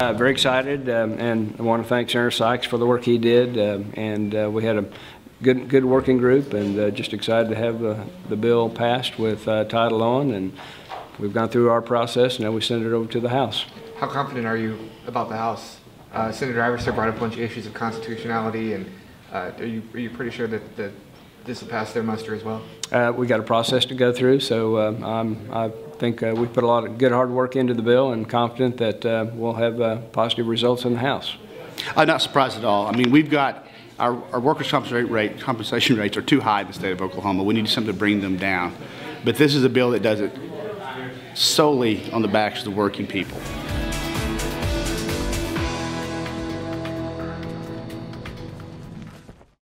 Uh, Very excited, um, and I want to thank Senator Sykes for the work he did, um, and uh, we had a good, good working group, and uh, just excited to have the the bill passed with uh, title on, and we've gone through our process, now we send it over to the House. How confident are you about the House? Uh, Senator Ivester brought up a bunch of issues of constitutionality, and uh, are you are you pretty sure that, that this will pass their muster as well? Uh, We got a process to go through, so um, I'm- I think uh, we put a lot of good, hard work into the bill, and confident that uh, we'll have uh, positive results in the House. I'm not surprised at all. I mean, we've got, our, our workers' compensation rate, compensation rates are too high in the state of Oklahoma. We need something to bring them down. But this is a bill that does it solely on the backs of the working people.